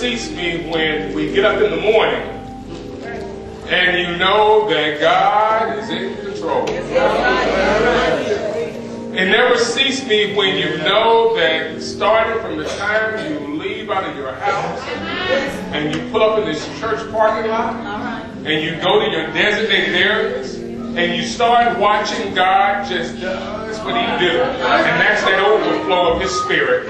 Never me when we get up in the morning and you know that God is in control. It never ceases me when you know that starting from the time you leave out of your house and you pull up in this church parking lot and you go to your designated areas and you start watching God just does what he do. And that's that overflow of his spirit.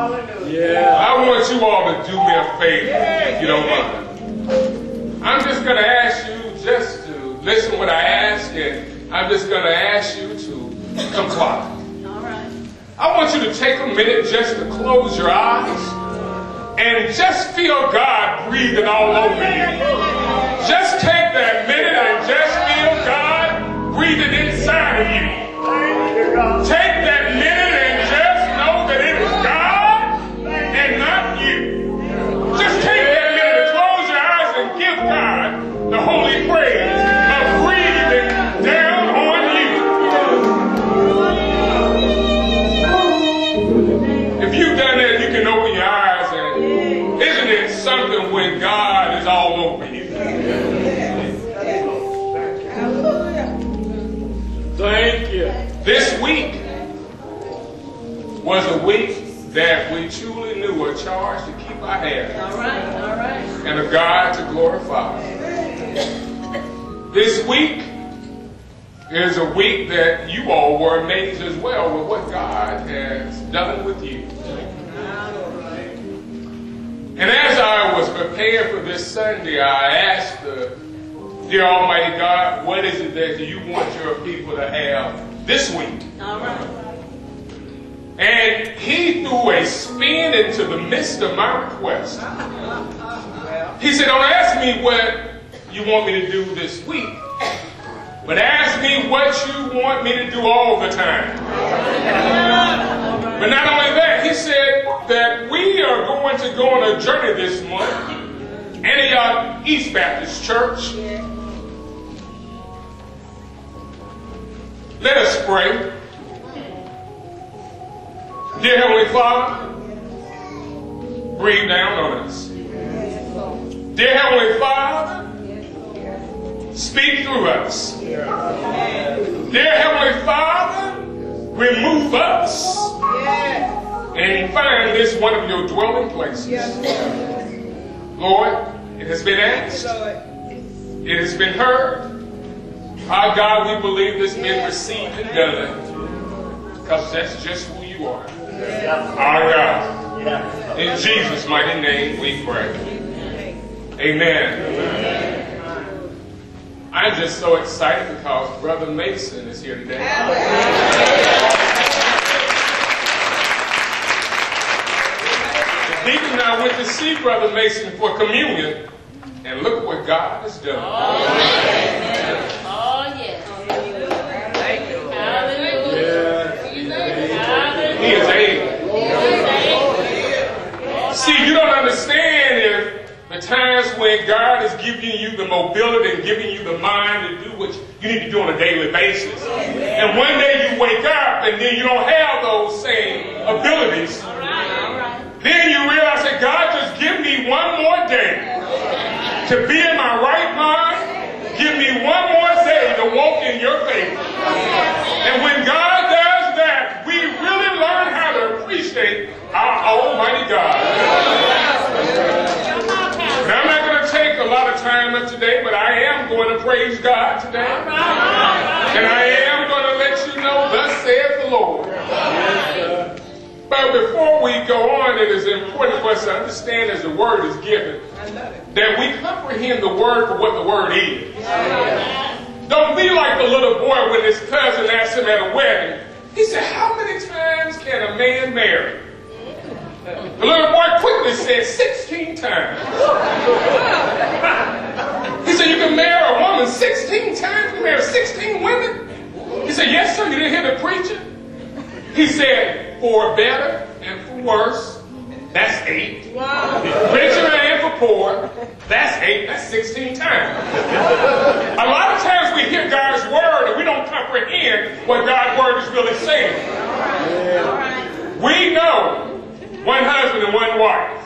I want you all to do me a favor, if you don't mind. I'm just going to ask you just to listen what I ask, and I'm just going to ask you to comply. All right. I want you to take a minute just to close your eyes and just feel God breathing all over you. Just take that minute and just feel God breathing inside of you. Take week was a week that we truly knew a charge to keep our hands and a God to glorify. This week is a week that you all were amazed as well with what God has done with you. And as I was preparing for this Sunday, I asked the dear Almighty God, what is it that you want your people to have this week? And he threw a spin into the midst of my request. He said, Don't ask me what you want me to do this week, but ask me what you want me to do all the time. But not only that, he said that we are going to go on a journey this month. Antioch East Baptist Church. Let us pray. Dear Heavenly Father, breathe down on us. Dear Heavenly Father, speak through us. Dear Heavenly Father, remove us and find this one of your dwelling places. Lord, it has been asked, it has been heard. Our God, we believe this been received and done because that's just who you are. Our God. In Jesus' mighty name we pray. Amen. I'm just so excited because Brother Mason is here today. Deacon and I went to see Brother Mason for communion, and look what God has done. Oh, yes. Hallelujah. Is able. See, you don't understand if the times when God is giving you the mobility and giving you the mind to do what you need to do on a daily basis. And one day you wake up and then you don't have those same abilities. Then you realize that God just give me one more day to be in my right mind. Give me one more day to walk in your favor. And when God does that, we really learn how our Almighty God. Now, I'm not going to take a lot of time up today, but I am going to praise God today. And I am going to let you know, thus saith the Lord. But before we go on, it is important for us to understand as the word is given that we comprehend the word for what the word is. Don't be like the little boy when his cousin asked him at a wedding. He said, How many times can a man marry? The little boy quickly said, 16 times. He said, You can marry a woman 16 times? You marry 16 women? He said, Yes, sir. You didn't hear the preacher? He said, For better and for worse, that's eight. Richer and for poured. That's eight. That's 16 times. A lot of times we hear God's word and we don't comprehend what God's word is really saying. All right. We know one husband and one wife.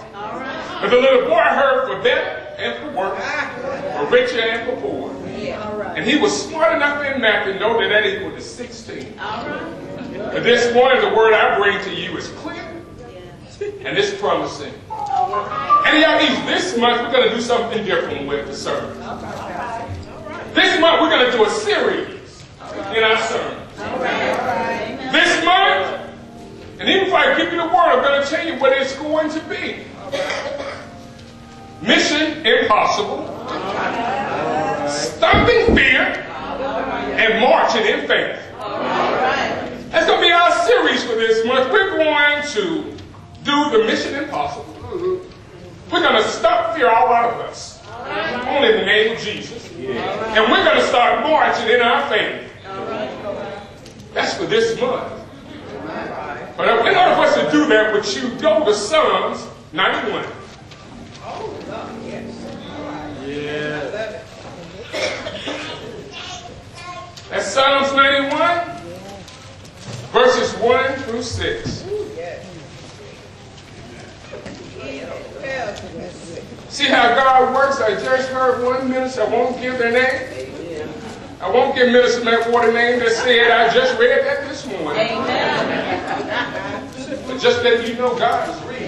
But the little boy heard for better and for worse, for richer and for poor. And he was smart enough in math to know that that equaled to 16. But this morning, the word I bring to you is clear and it's promising. And y'all, this month we're going to do something different with the sermon. This month we're going to do a series in our sermon. This month, and even if I give you the word, I'm going to tell you what it's going to be. Mission impossible. Stopping fear and marching in faith. That's going to be our series for this month. We're going to do the mission impossible. We're going to stop fear all out of us. Only in the name of Jesus. And we're going to start marching in our faith. That's for this month. But in order for us to do that, would you go to Psalms 91? oh yes That's Psalms 91, verses 1 through 6. See how God works? I just heard one minister, I won't give their name. I won't give Minister McWater name that said I just read that this morning. Amen. But just let you know God is real.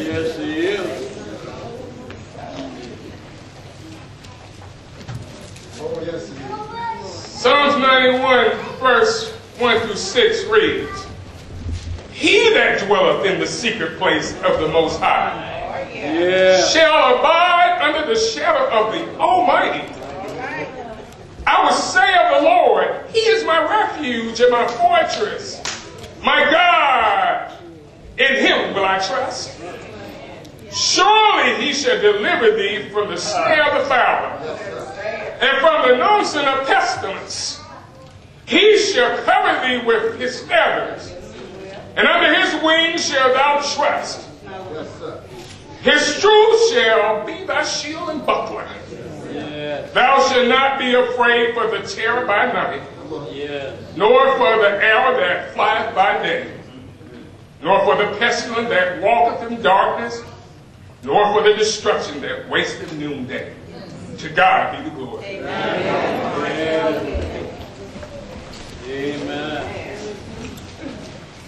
Yes, he is. Psalms 91, verse 1 through 6 reads, He that dwelleth in the secret place of the Most High Yeah. shall abide under the shadow of the Almighty. I will say of the Lord, He is my refuge and my fortress, my God. In Him will I trust. Surely He shall deliver thee from the snare of the fowler and from the noisome of pestilence. He shall cover thee with His feathers, and under His wings shalt thou trust. His truth shall be thy shield and buckler. Thou shalt not be afraid for the terror by night, nor for the arrow that flieth by day, nor for the pestilence that walketh in darkness, nor for the destruction that wasteth noonday. To God be the glory. Amen. Amen.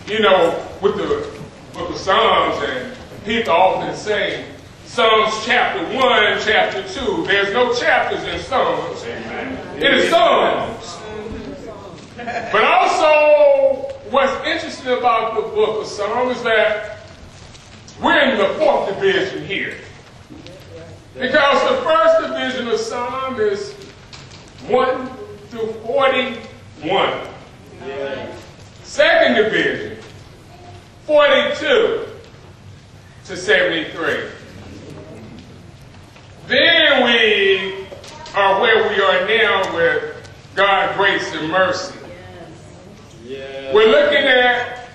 You know, with the book of Psalms, and people often say, Psalms chapter 1, chapter 2. There's no chapters in Psalms. It is Psalms. But also, what's interesting about the book of Psalms is that we're in the fourth division here. Because the first division of Psalm is 1 through 41. Second division, 42 to 73. Then we are where we are now with God's grace and mercy. Yeah. We're looking at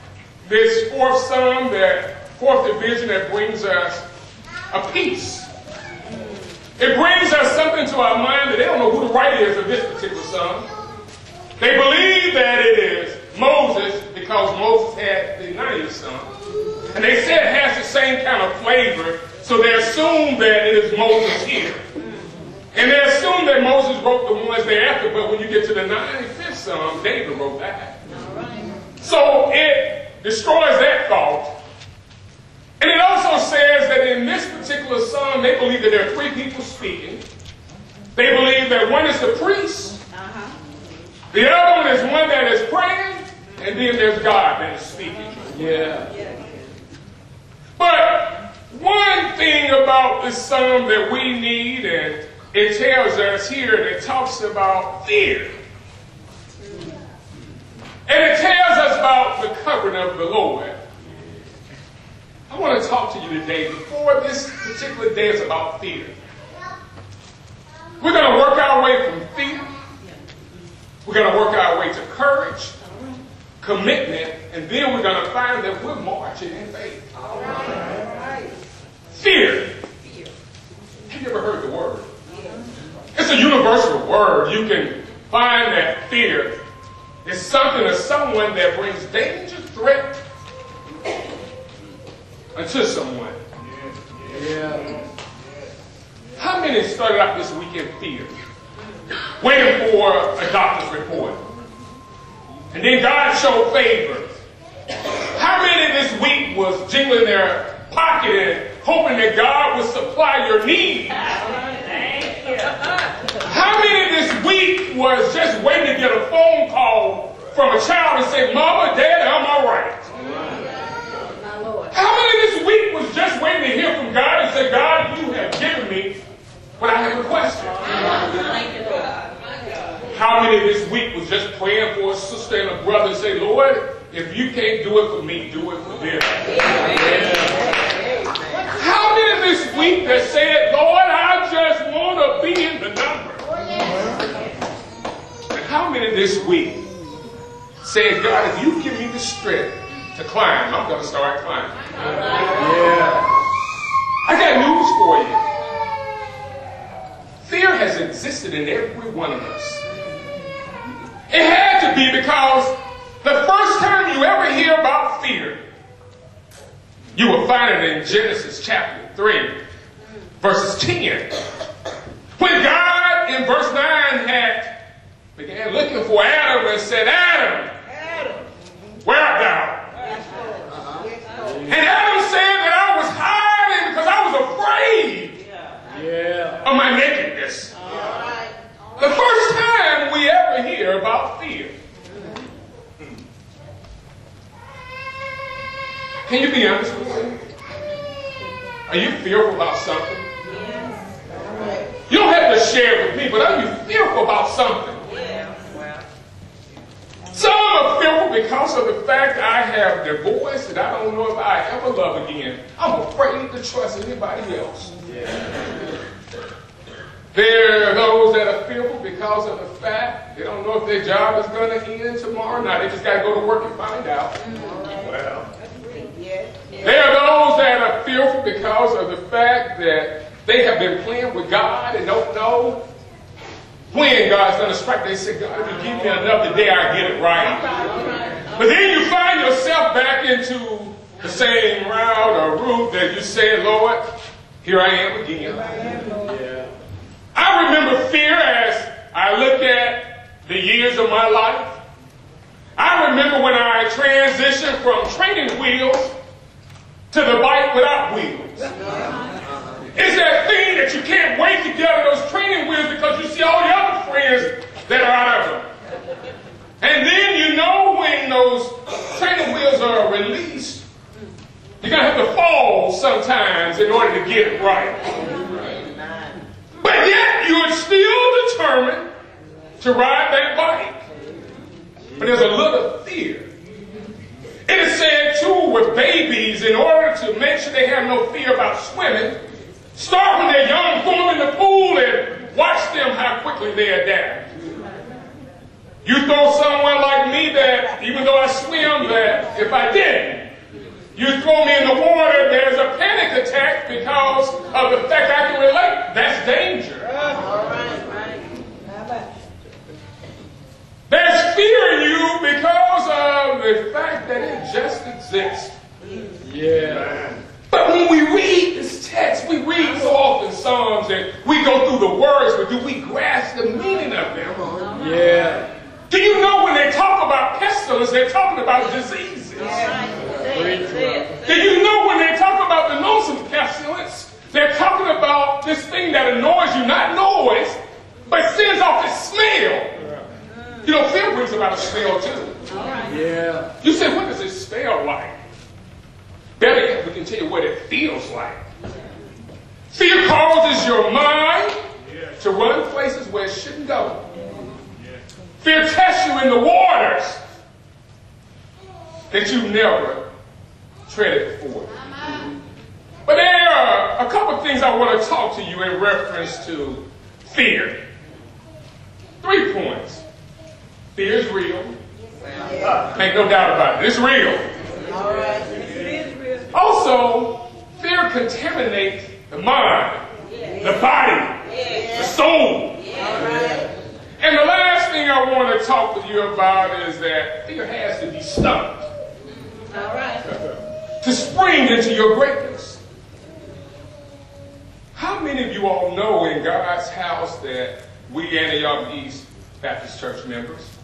this fourth psalm, that fourth division that brings us a peace. It brings us something to our mind that they don't know who the writer is of this particular psalm. They believe that it is Moses because Moses had the 90th psalm. And they said it has the same kind of flavor, so they assume that it is Moses here. And they assume that Moses wrote the ones thereafter, but when you get to the 95th psalm, David wrote that. So it destroys that thought. And it also says that in this particular psalm, they believe that there are three people speaking. They believe that one is the priest, uh-huh. the other one is one that is praying, and then there's God that is speaking. Yeah. But one thing about this psalm that we need, and it tells us here, and it talks about fear. And it tells us about the covering of the Lord. I want to talk to you today before this particular day is about fear. We're going to work our way from fear. We're going to work our way to courage, commitment, and then we're going to find that we're marching in faith. Fear. Fear. Have you ever heard the word? Yeah. It's a universal word. You can find that fear is something or someone that brings danger, threat unto someone. Yeah. How many started out this week in fear? Waiting for a doctor's report. And then God showed favor. How many this week was jingling their pocket and hoping that God would supply your needs? How many this week was just waiting to get a phone call from a child and say, Mama, Dad, I'm all right? How many this week was just waiting to hear from God and say, God, you have given me what I have requested? How many this week was just praying for a sister and a brother and say, Lord, if you can't do it for me, do it for them? How many this week that said, Lord, I just want to be in the number? Oh, and how many this week said, God, if you give me the strength to climb, I'm going to start climbing? Yeah. I got news for you. Fear has existed in every one of us. It had to be because the first time you ever hear about fear, you will find it in Genesis chapter 3, verses 10. When God in verse 9 had began looking for Adam and said, Adam, Adam. where art thou? And Adam said that I was hiding because I was afraid Yeah. of my nakedness. The first time we ever hear about fear. Can you be honest with me? Are you fearful about something? You don't have to share it with me, but are you fearful about something? Yeah. Some are fearful because of the fact I have divorced and I don't know if I ever love again. I'm afraid to trust anybody else. There are those that are fearful because of the fact they don't know if their job is going to end tomorrow night. They just got to go to work and find out. Well, there are those that are fearful because of the fact that they have been playing with God and don't know when God's going to strike. They say, God, if you give me another day, I get it right. But then you find yourself back into the same route or route that you said, Lord, here I am again. Yeah. I remember fear as I looked at the years of my life. I remember when I transitioned from training wheels to the bike without wheels. It's that thing that you can't wait to get on those training wheels because you see all the other friends that are out of them. And then you know when those training wheels are released, you're going to have to fall sometimes in order to get it right. But yet you are still determined to ride that bike. But there's a little fear. It is said too with babies, in order to make sure they have no fear about swimming, start when they're young, throw them in the pool and watch them how quickly they adapt. You throw someone like me that, even though I swim, that if I didn't, you throw me in the water, there's a panic attack because of the fact I can relate. That's danger. There's fear in you because of the fact that it just exists. Yeah. But when we read this text, we read so often Psalms and we go through the words, but do we grasp the meaning of them? Yeah. Do you know when they talk about pestilence, they're talking about diseases? Do you know when they talk about the noisome pestilence, they're talking about this thing that annoys you, not noise, but sends off its smell. You know, fear brings about a smell too. Yeah. You say, what does it smell like? Better yet, we can tell you what it feels like. Fear causes your mind to run places where it shouldn't go. Fear tests you in the waters that you've never treaded before. But there are a couple of things I want to talk to you in reference to fear. Three points. Fear is real. Make no doubt about it. It's real. Also, fear contaminates the mind. the body, the soul. And the last thing I want to talk with you about is that fear has to be stopped All right. to spring into your greatness. How many of you all know in God's house that we Antioch East Baptist Church members,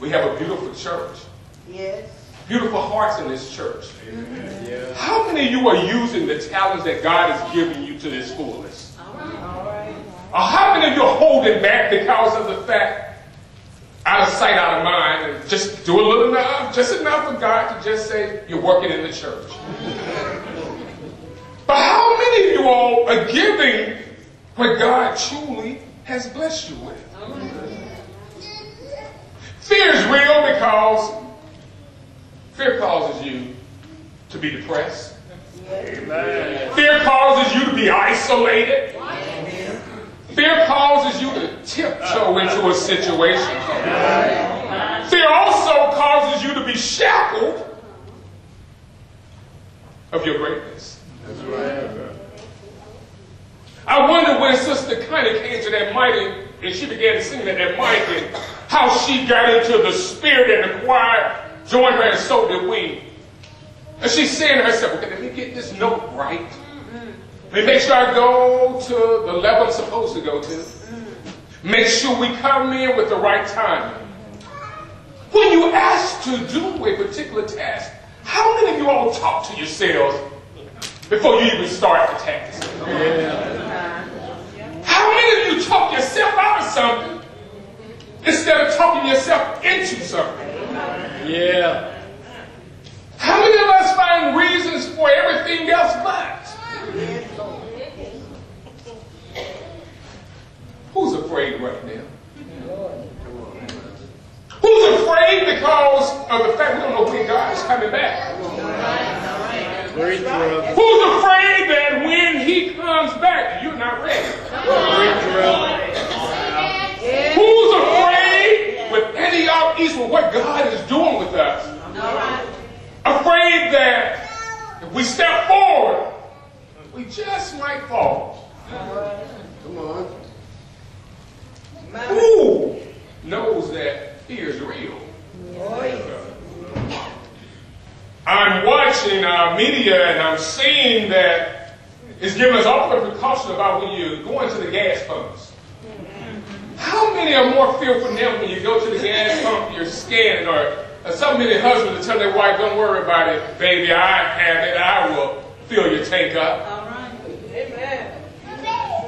we have a beautiful church, Yes. beautiful hearts in this church. Mm-hmm. Yeah. How many of you are using the talents that God has given you to this fullest? All right. Or how many of you are holding back because of the fact, out of sight, out of mind, and just do a little enough, just enough for God to just say you're working in the church? But how many of you all are giving what God truly has blessed you with? Fear is real because fear causes you to be depressed. Amen. Fear causes you to be isolated. Fear causes you to tiptoe into a situation. Fear also causes you to be shackled of your greatness. I wonder when Sister Connie came to that mighty, and she began to sing at that mic and how she got into the spirit and the choir joined her and so did we. And she's saying to herself, okay, let me get this note right. Make sure I go to the level I'm supposed to go to. Make sure we come in with the right timing. When you ask to do a particular task, how many of you all talk to yourselves before you even start the task? How many of you talk yourself out of something instead of talking yourself into something? Yeah. How many of us find reasons for everything else but? Who's afraid right now? Who's afraid because of the fact we don't know when God is coming back? Who's afraid that when He comes back, you're not ready? Who's afraid with Antioch East with what God is doing with us? Afraid that if we step forward, we just might fall. Come on. Who knows that fear is real? I'm watching uh, media and I'm seeing that it's giving us all the precaution about when you go into the gas pumps. How many are more fearful now when you go to the gas pump, you're scanning, or, or so many husbands will tell their wife, don't worry about it, baby, I have it, I will fill your tank up. All right. Amen.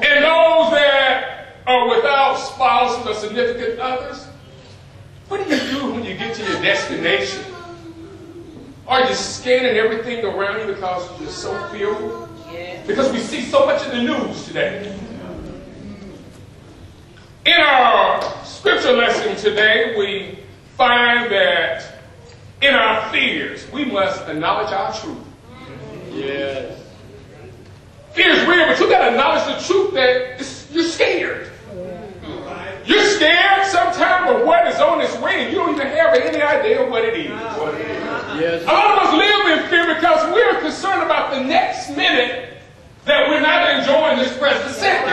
And those that are without spouses or significant others, what do you do when you get to your destination? Are you scanning everything around you because you're so fearful? Because we see so much in the news today. In our scripture lesson today, we find that in our fears, we must acknowledge our truth. Yes. Fear is real, but you got to acknowledge the truth that you're scared. You're scared sometimes of what is on its way, and you don't even have any idea what it is. Yes. A lot of us live in fear because we're concerned about the next minute that we're not enjoying this present second.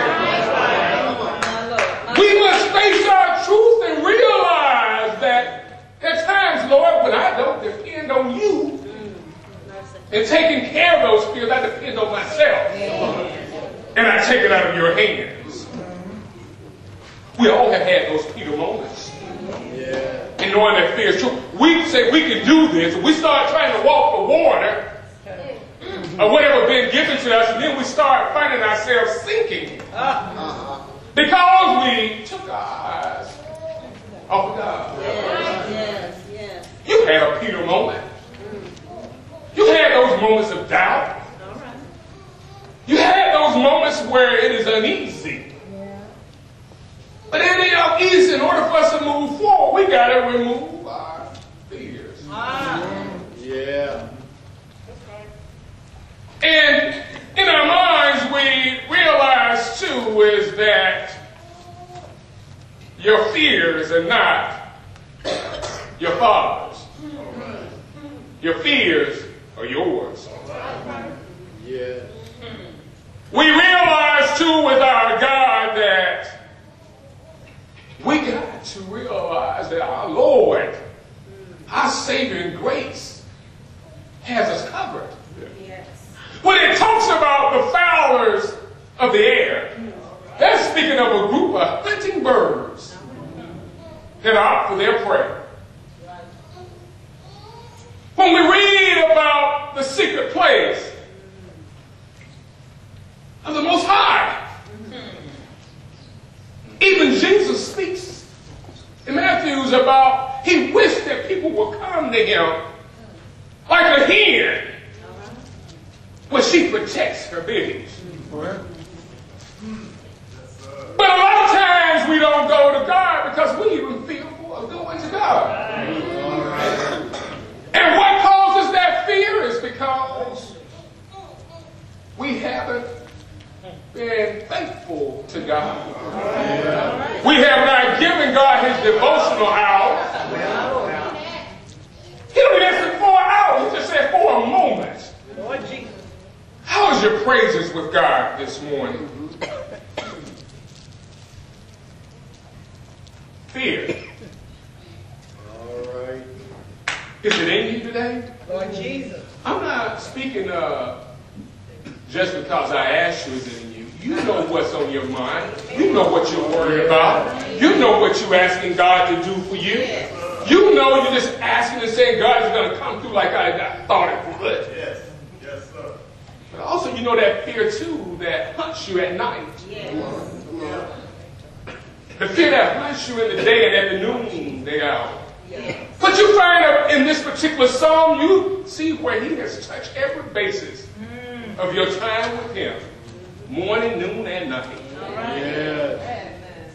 We must face our truth and realize that at times, Lord, when I don't depend on you mm. and taking care of those fears, I depend on myself. And I take it out of your hands. We all have had those Peter moments. Yeah. And knowing that fear is true. We say we can do this. We start trying to walk the water or whatever been given to us, and then we start finding ourselves sinking. Uh-huh. Because we took our eyes off of God. You had a Peter moment. You had those moments of doubt. You had those moments where it is uneasy. But easy. In order for us to move forward, we got to remove our fears. Ah. Yeah. And in our minds, we realize too is that your fears are not your father's. Your fears are yours. Yes. We realize too with our God that we got to realize that uh, our Lord, our Savior in grace, has us covered. Yes. When it talks about the fowlers of the air, that's speaking of a group of hunting birds that are out for their prey. When we read about the secret place of the Most High, even Jesus speaks in Matthew's about he wished that people would come to him like a hen when she protects her babies. But a lot of times we don't go to God because we even fearful of going to God. And what causes that fear is because we haven't been faithful to God. We have not given God his devotional hour. He don't even say for an hour. He just said for a moment. Lord Jesus. How is your praises with God this morning? Fear. All right. Is it in you today? Lord Jesus. I'm not speaking uh, just because I asked you is it in you. Know what's on your mind. You know what you're worried about. You know what you're asking God to do for you. You know you're just asking and saying God is going to come through like I, I thought it would. Yes. Yes, sir. But also you know that fear too that hunts you at night. Yes. The fear that hunts you in the day and at the noon, day hour. Yes. But you find out in this particular psalm, you see where he has touched every basis mm. of your time with him. Morning, noon, and night. Right. Yes.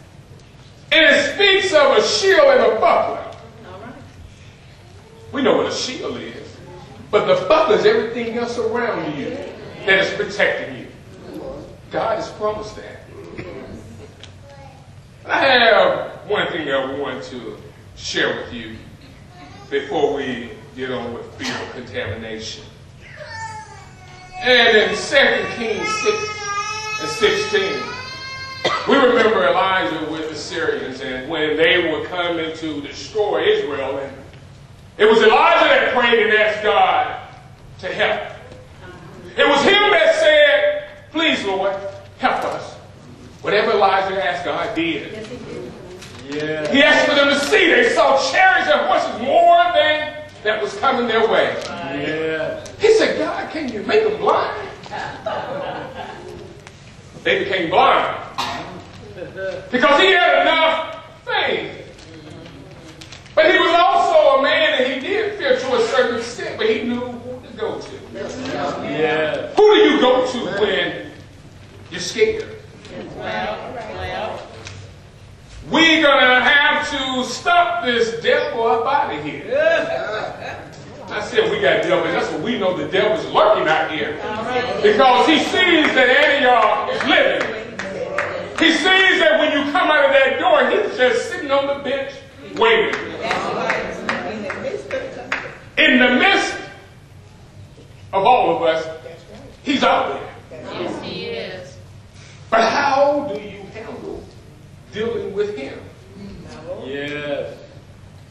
And it speaks of a shield and a buckler. All right. We know what a shield is. But the buckler is everything else around you that is protecting you. God has promised that. I have one thing that I want to share with you before we get on with fear of contamination. And in 2 Kings 6 and 16, we remember Elijah with the Syrians and when they were coming to destroy Israel. And it was Elijah that prayed and asked God to help. It was him that said, Please, Lord, help us. Whatever Elijah asked, God did. Yes, he did. Yes. He asked for them to see. They saw chariots and horses more than that was coming their way. Yeah. He said, God, can you make them blind? They became blind. Because he had enough faith. But he was also a man and he did fear to a certain extent, but he knew who to go to. Yeah. Who do you go to when you're scared? We're gonna have to stop this devil up out of here. I said we got devil, and that's what we know the devil's lurking out here. Because he sees that Antioch is living. He sees that when you come out of that door, he's just sitting on the bench waiting. In the midst of something. In the midst of all of us, he's out there. Yes, he is. But how do you handle dealing with him? Yes.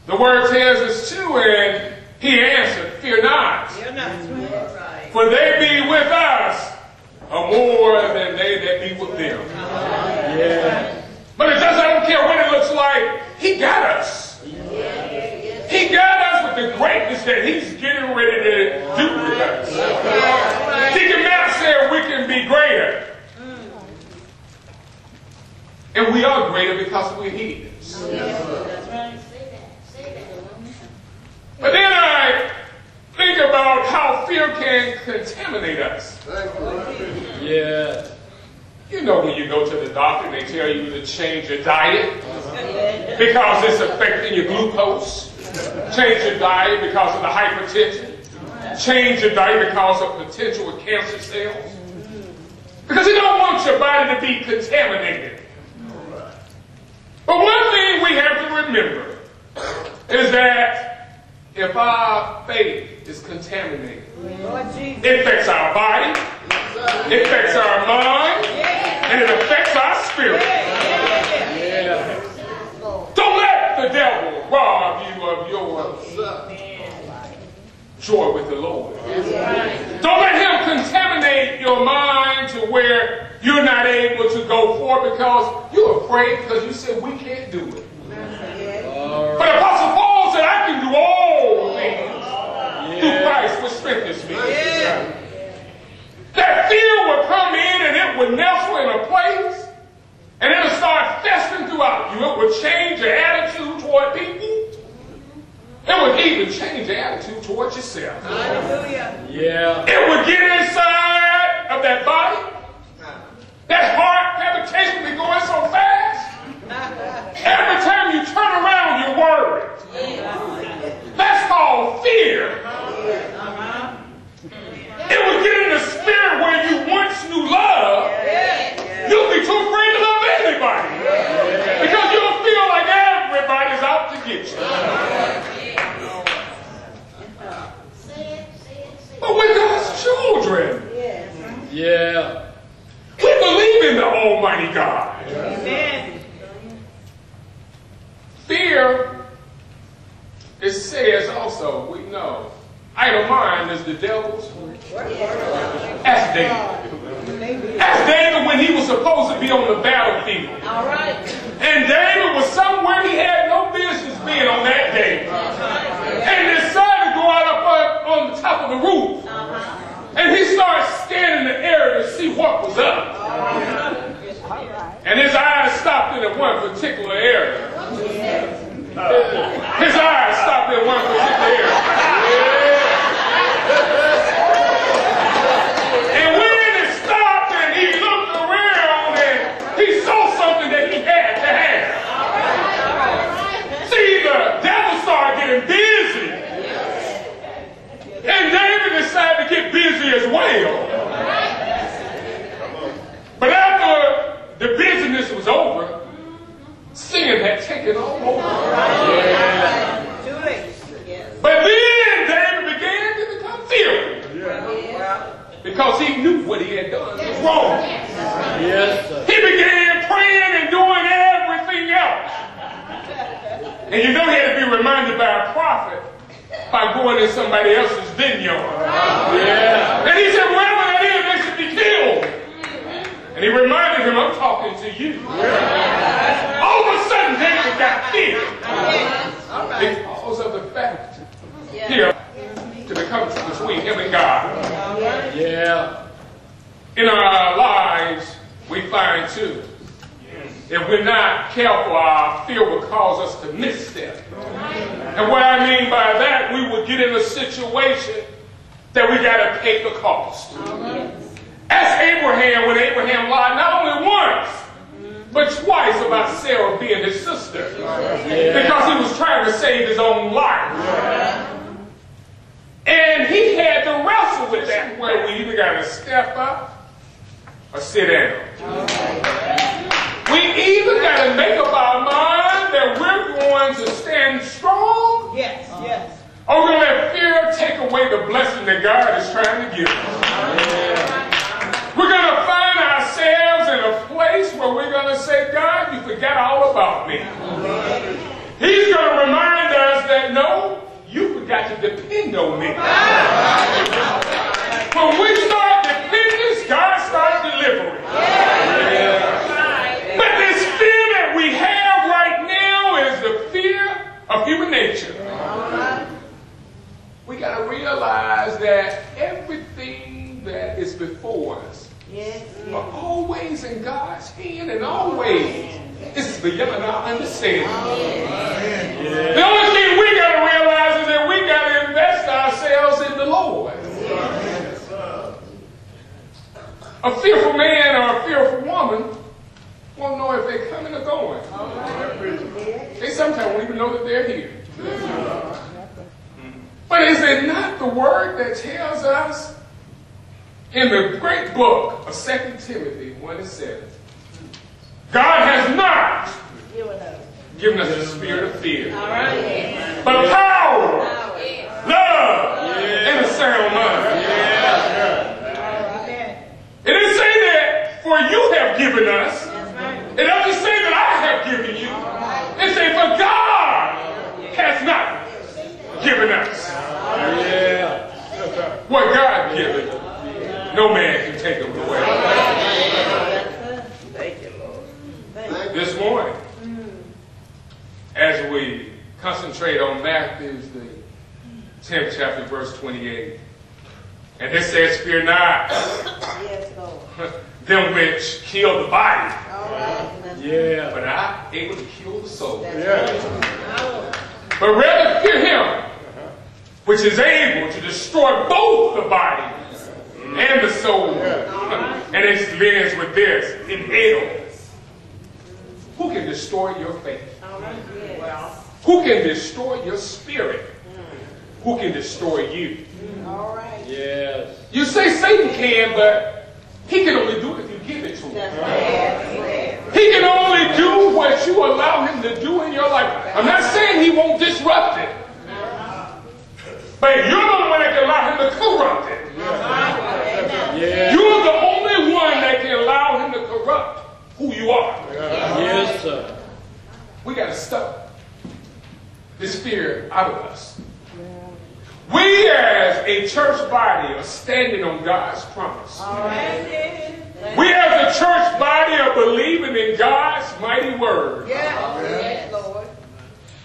The word tells us too, and he answered, Fear not, You're not right. for they be with us are more than they that be with them. Yes. But it doesn't, I don't care what it looks like, he got us. He got us with the greatness that he's getting ready to do with us. Deacon Matt said we can be greater. Mm. And we are greater because we're heathens. That's right. But then I think about how fear can contaminate us. Yeah. You know when you go to the doctor and they tell you to change your diet because it's affecting your glucose. Change your diet because of the hypertension. Change your diet because of potential cancer cells. Because you don't want your body to be contaminated. But one thing we have to remember is that if our faith is contaminated, it affects our body, It affects our mind, and it affects our spirit. Don't let the devil rob you of your joy with the Lord. Don't let him contaminate your mind to where you're not able to go forward because you're afraid because you said we can't do it. But. Apostle Paul said, I can do all things through Yeah. Christ which strengthens me. That fear would come in and it would nestle in a place and it'll start festering throughout you. It would change your attitude toward people. It would even change your attitude toward yourself. Hallelujah. Yeah. It would get inside of that body. That heart palpitation would be going so fast. Every time you turn around, you're worried. That's called fear. It would get in the spirit where you once knew love. You'll be too afraid to love anybody. Because you'll feel like everybody's out to get you. But we're God's children. Yeah. We believe in the Almighty God. Fear, it says also, we know, idle mind is the devil's. Ask David. Ask David when he was supposed to be on the battlefield. All right. And David was somewhere he had no business being on that day. And decided to go out up on, on the top of the roof. Uh-huh. And he started scanning the area to see what was up. And his eyes stopped in one particular area. His eyes stopped in one particular area. And when it stopped and he looked around and he saw something that he had to have. See, the devil started getting busy. And David decided to get busy as well. But after the business was over, sin had taken all over. But then David began to become fearful because he knew what he had done was wrong. Yes. He began praying and doing everything else. And you know he had to be reminded by a prophet by going in somebody else's vineyard. Yeah. And he said, wherever that is, they should be killed. And he reminded him, I'm talking to you. All of a sudden, David got fear. Because of the fact here to become between him and God. Yeah. In our lives, we find too, if we're not careful, our fear will cause us to misstep. And what I mean by that, we will get in a situation that we got to pay the cost. Ask Abraham when Abraham lied not only once, but twice about Sarah being his sister. Because he was trying to save his own life. And he had to wrestle with that where we either got to step up or sit down. We either got to make up our mind that we're going to stand strong Yes, yes. We're going to let fear take away the blessing that God is trying to give us. We're going to find ourselves in a place where we're going to say, God, you forgot all about me. He's going to remind us that no, you forgot to depend on me. When we start dependence, God starts delivering. But this fear that we have right now is the fear of human nature. We got to realize that everything that is before us Yes, are always in God's hand and always it's beyond our understanding. The only thing we got to realize is that we got to invest ourselves in the Lord. A fearful man or a fearful woman won't know if they're coming or going. They sometimes won't even know that they're here. But is it not the word that tells us in the great book of 2 Timothy 1 and 7? God has not given us a spirit of fear, but of power, love, and a sound mind. It didn't say that for you have given us. It doesn't say that I have given you. It says, for God has not given us. Yeah. What God given, no man can take it away. Thank you, Lord. This morning, as we concentrate on Matthew's the 10th chapter, verse 28, and it says, Fear not Yes, Lord. them which kill the body, All right. That's Yeah. but are able to kill the soul. Yeah. But rather fear him which is able to destroy both the body and the soul. And it lives with this in hell. Who can destroy your faith? All right. Yes. Who can destroy your spirit? Who can destroy you? All right. Yes. You say Satan can, but he can only do it if you give it to him. He can only do what you allow him to do in your life. I'm not saying he won't disrupt it. But you're the one that can allow him to corrupt it. Yeah. You're the only one that can allow him to corrupt who you are. Yes, sir. We got to stop this fear out of us. We as a church body are standing on God's promise. All right. We as a church body are believing in God's mighty word. Yeah. Yes, Lord.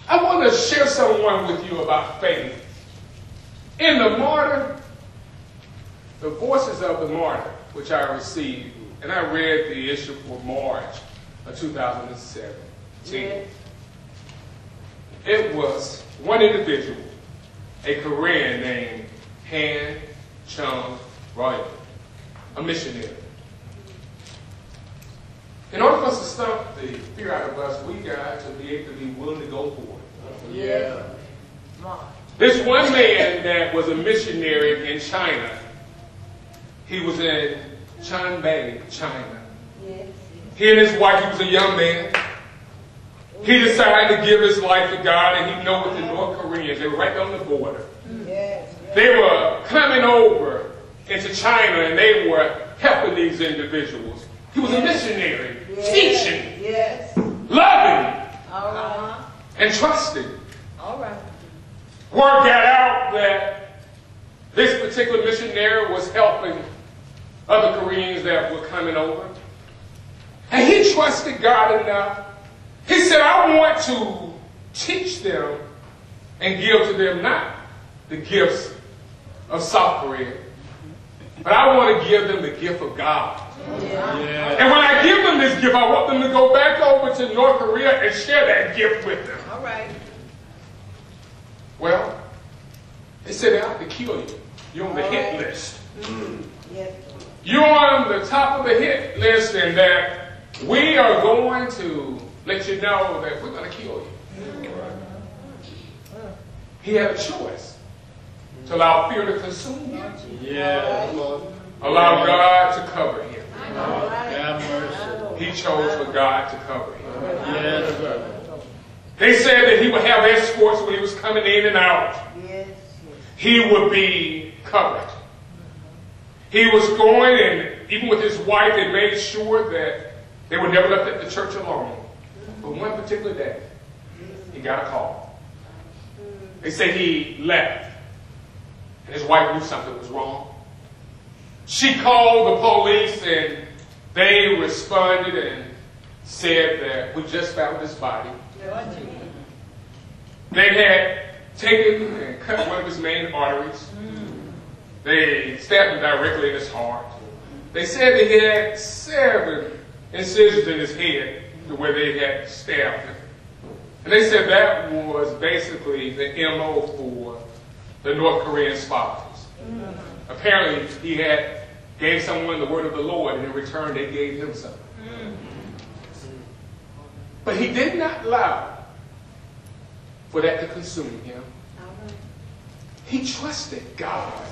I want to share someone with you about faith. In the martyr, the voices of the martyr, which I received, and I read the issue for March of 2017. Yes. It was one individual, a Korean named Han Chung Roy, a missionary. In order for us to stop the fear out of us, we got to be able to be willing to go for it. Yeah. Mark. This one man that was a missionary in China, he was in Changbai, China. Yes. He and his wife, he was a young man. He decided to give his life to God, and he know with the North Koreans, they were right on the border. They were coming over into China, and they were helping these individuals. He was a missionary, teaching, Yes. loving, and trusting. All right. Word got out that this particular missionary was helping other Koreans that were coming over. And he trusted God enough. He said, I want to teach them and give to them not the gifts of South Korea, but I want to give them the gift of God. Yeah. And when I give them this gift, I want them to go back over to North Korea and share that gift with them. All right. Well, they said they have to kill you. You're on the hit list. You're on the top of the hit list, and that we are going to let you know that we're going to kill you. He had a choice to allow fear to consume him, Yeah. allow God to cover him. Have mercy. He chose for God to cover him. Yes, sir. They said that he would have escorts when he was coming in and out. Yes. he would be covered. He was going, and even with his wife, they made sure that they were never left at the church alone. But one particular day, mm-hmm. he got a call. They said he left, and his wife knew something was wrong. She called the police, and they responded and said that we just found this body. They had taken and cut one of his main arteries. They stabbed him directly in his heart. They said he had seven incisions in his head to where they had stabbed him. And they said that was basically the MO for the North Korean spies. Apparently, he had gave someone the word of the Lord, and in return, they gave him something. But he did not allow for that to consume him. He trusted God.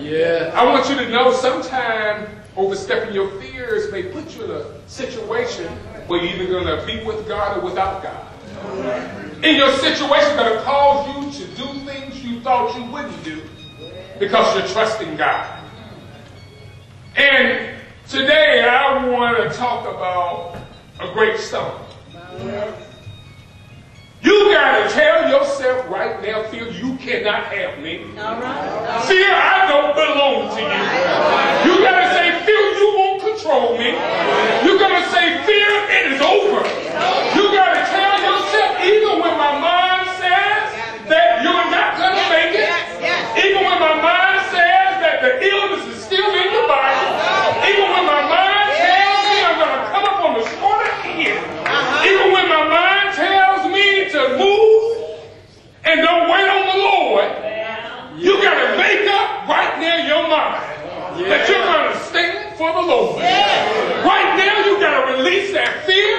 Yeah. I want you to know sometime overstepping your fears may put you in a situation where you're either going to be with God or without God. In your situation going to cause you to do things you thought you wouldn't do because you're trusting God. And Today I want to talk about a great stone. You gotta tell yourself right now, fear you cannot have me. All right. Fear I don't belong to you. You gotta say, fear you won't control me. You gotta say, fear it is over. You gotta tell yourself, even when my mind says that you're not gonna make it, even when my mind says that the illness is still in your body, even when my mind tells me I'm gonna come up on the shorter end, even when my mind tells me to move and don't wait on the Lord, you gotta make up right now your mind that you're gonna stand for the Lord. Right now you gotta release that fear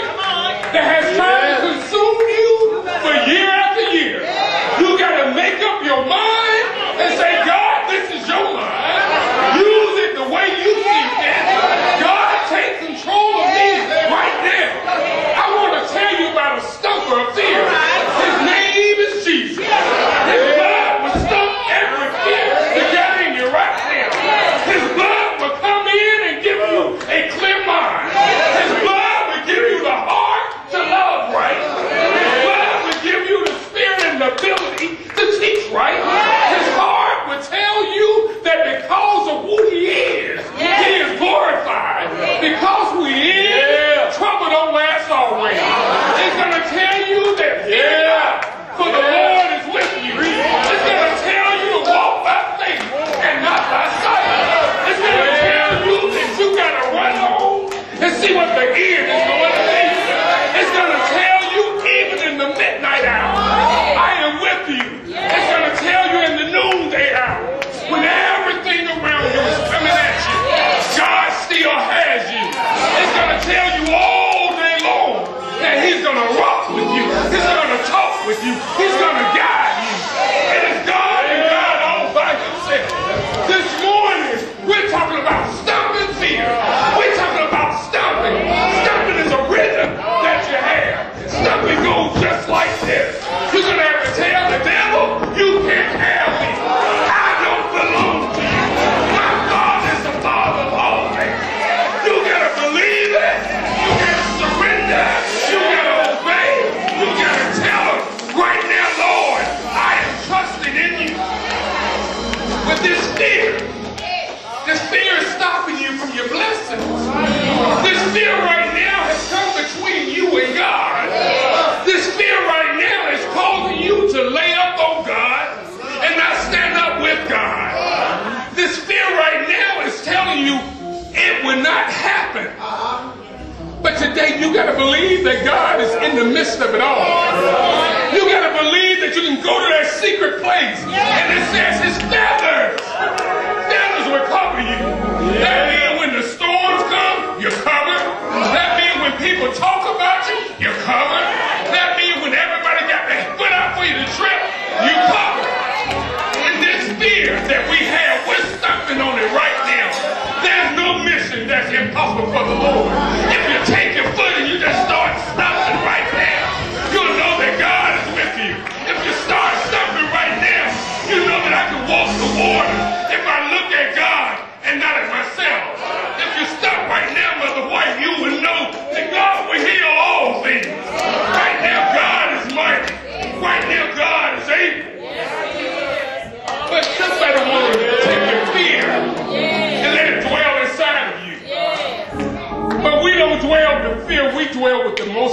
that has tried to consume you for year you gotta believe that God is in the midst of it all. You gotta believe that you can go to that secret place and it says his feathers, feathers will cover you. That means when the storms come, you're covered. That means when people talk about you, you're covered. That means when everybody got their foot out for you to trip, you're covered. And this fear that we have, we're stomping on it right now. There's no mission that's impossible for the Lord.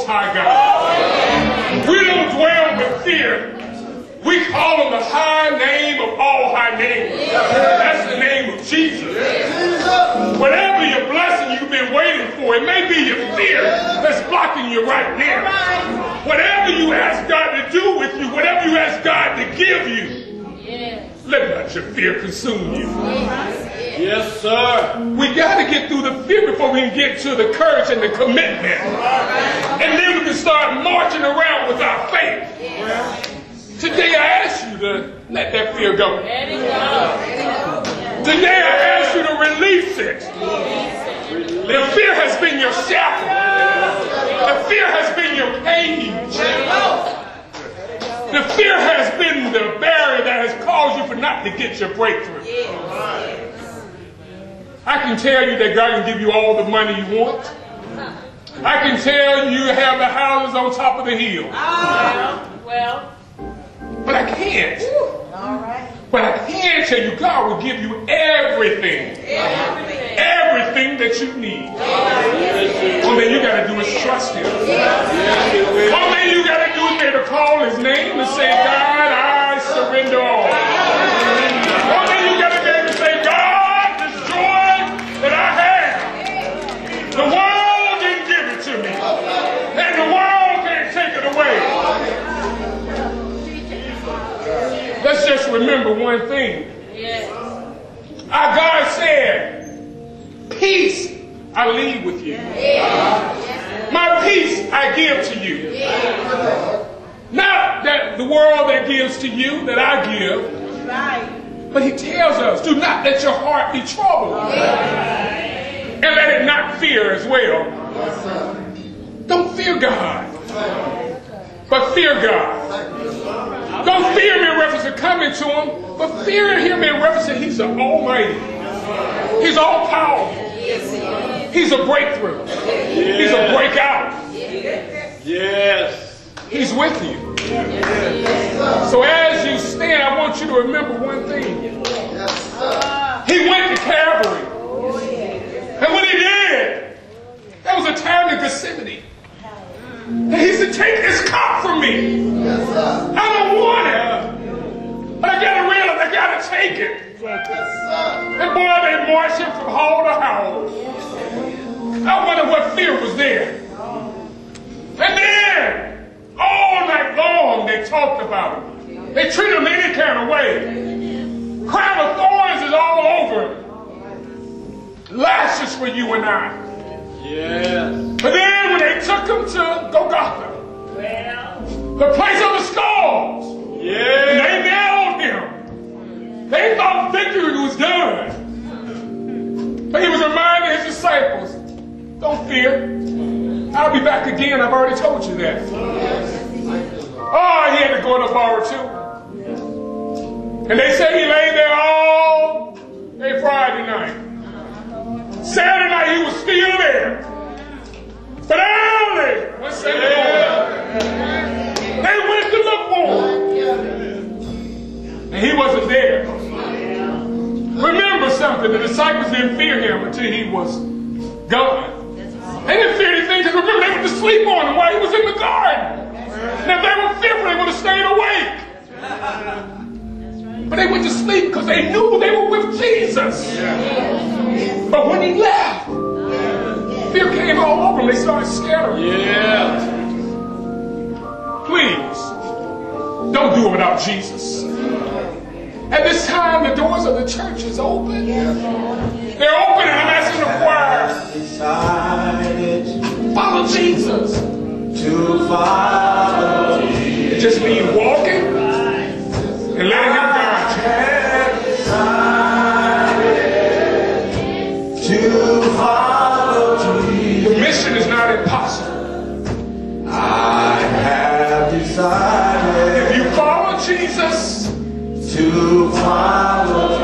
Most High God. We don't dwell with fear. We call him the high name of all high names. That's the name of Jesus. Whatever your blessing you've been waiting for, it may be your fear that's blocking you right now. Whatever you ask God to do with you, whatever you ask God to give you, let not your fear consume you. Yes, sir. We got to get through the fear before we can get to the courage and the commitment. And then we can start marching around with our faith. Today I ask you to let that fear go. Today I ask you to release it. The fear has been your shackle. The fear has been your cage. The fear has been the barrier that has caused you for not to get your breakthrough. I can tell you that God can give you all the money you want. I can tell you have the houses on top of the hill. Ah, well, But I can't. all right. But I can tell you God will give you everything. Everything. Everything that you need. All that you gotta do is trust Him. All that you gotta do is maybe call His name and say, God, I surrender. All remember one thing. Yes. Our God said, Peace I leave with you. My peace I give to you. Not that the world that gives to you, that I give, Right. but He tells us, do not let your heart be troubled. And let it not fear as well. Don't fear God, but fear God. Don't fear Him in reference to coming to Him, but fear Him in reference to He's the Almighty. He's all powerful. He's a breakthrough. He's a breakout. Yes. He's with you. So as you stand, I want you to remember one thing. He went to Calvary. And when he did, there was a time in Gethsemane. And he said, take this cup from me. I don't want it. But I gotta realize I gotta take it. And boy, they marched him from hall to hall. I wonder what fear was there. And then, all night long, they talked about him. They treated him any kind of way. Crown of thorns is all over. Lashes for you and I. Yes. But then when they took him to Golgotha, Well, the place of the skulls, and they nailed him. They thought victory was done. But he was reminding his disciples, don't fear. I'll be back again. I've already told you that. Oh, he had to go in a bar too. And they say he lay there all day Friday night. Saturday night he was still there. But early, one Sunday morning, they went to look for him. And he wasn't there. Remember something, the disciples didn't fear him until he was gone. They didn't fear anything because remember they went to sleep on him while he was in the garden. And if they were fearful, they would have stayed awake. But they went to sleep because they knew they were with Jesus. But when he left, fear came all over them. They started scattering. Yes. Please, don't do it without Jesus. At this time, the doors of the church is open. They're open, and I'm asking the choir, follow Jesus. to follow just means walking and letting him guide to follow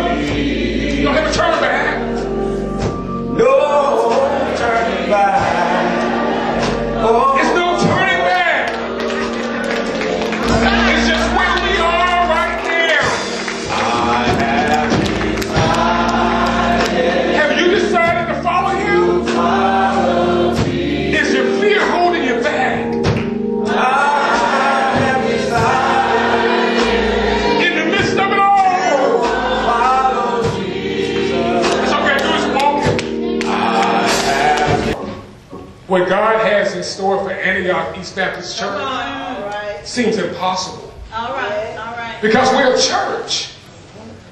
God has in store for Antioch East Baptist Church all right. seems impossible All right. All right. because we're a church.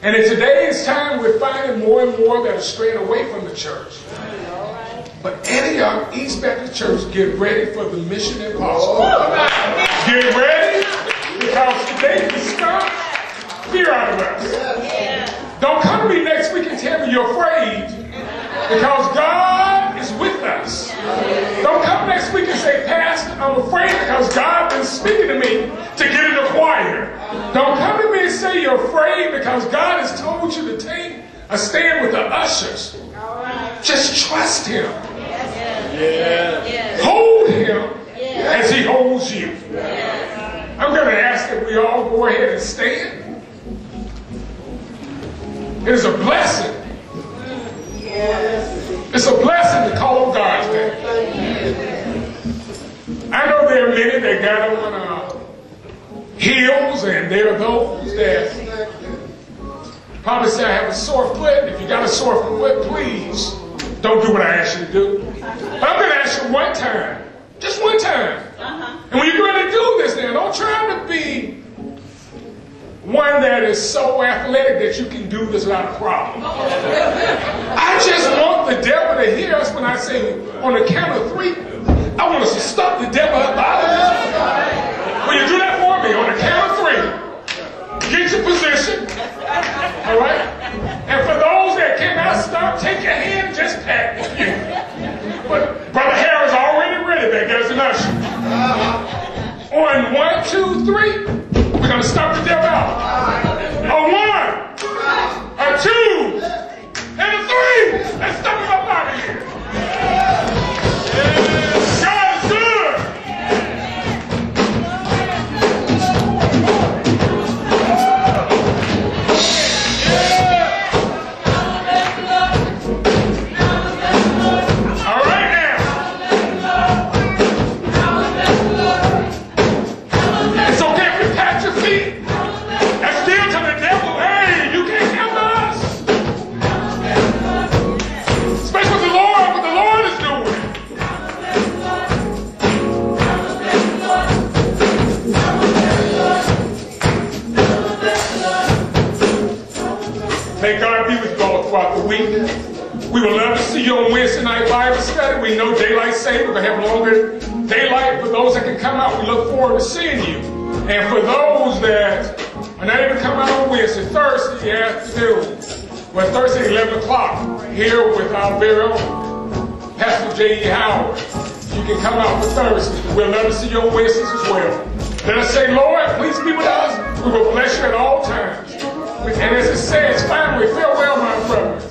And in today's time, we're finding more and more that are straying away from the church. But Antioch East Baptist Church, get ready for the mission impossible. Get ready because today we start fear out of us. Don't come to me next week and tell me you're afraid because God is with us. Don't come next week and say, Pastor, I'm afraid because God's been speaking to me to get in the choir. Don't come to me and say you're afraid because God has told you to take a stand with the ushers. Right. Just trust him. Yes. Yes. Hold him Yes. as he holds you. I'm going to ask that we all go ahead and stand. It is a blessing. It's a blessing to call on God's name. I know there are many that got on uh, heels, and there are those that probably say, I have a sore foot. If you got a sore foot, please don't do what I asked you to do. But I'm going to ask you one time, just one time. Uh-huh. And when you're going to do this now, don't try to be one that is so athletic that you can do this without a problem. I just want the devil to hear us when I say on the count of three. I want us to stop the devil up out of this. Will you do that for me on the count of three? Get your position. All right? And for those that cannot stop, take your hand, just pat you. But Brother Harris already ready back there's an usher. On one, two, three, we're gonna stop the devil out. A one, a two, and a three. Let's stop We would love to see you on Wednesday night Bible study. We know daylight saving. We're going to have longer daylight. For those that can come out, we look forward to seeing you. And for those that are not able to come out on Wednesday, Thursday afternoon, well, Thursday, 11 o'clock, here with our very own Pastor J.E. Howard. You can come out for Thursday. We'll love to see you on Wednesdays as well. Let us say, Lord, please be with us. We will bless you at all times. And as it says, finally, farewell, my brothers.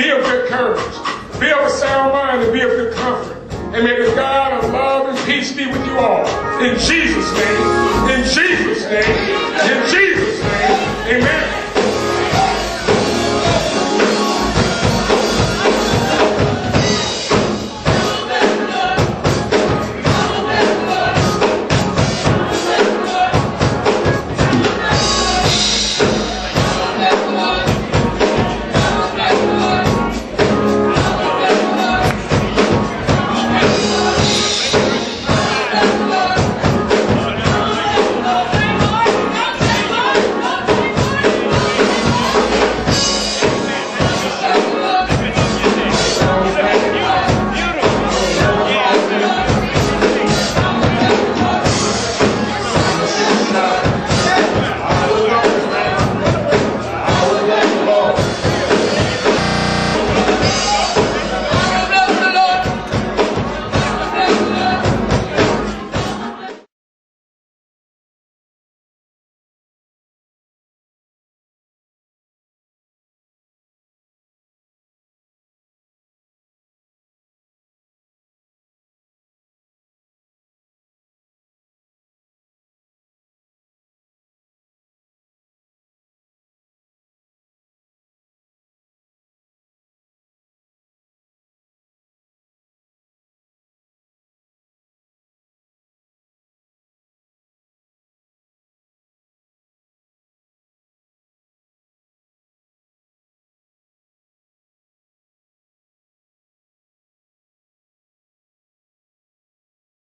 Be of good courage. Be of a sound mind and be of good comfort. And may the God of love and peace be with you all. In Jesus' name. In Jesus' name. In Jesus' name. Amen.